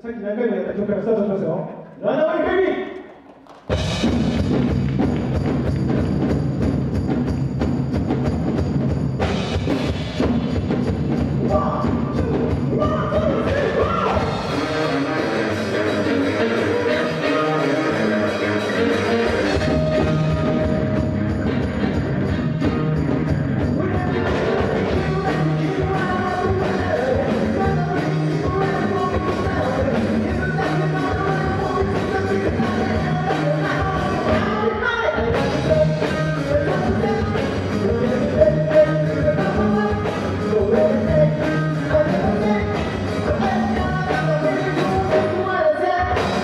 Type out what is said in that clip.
さっき何回もやった曲からスタートしますよ。ラナワイ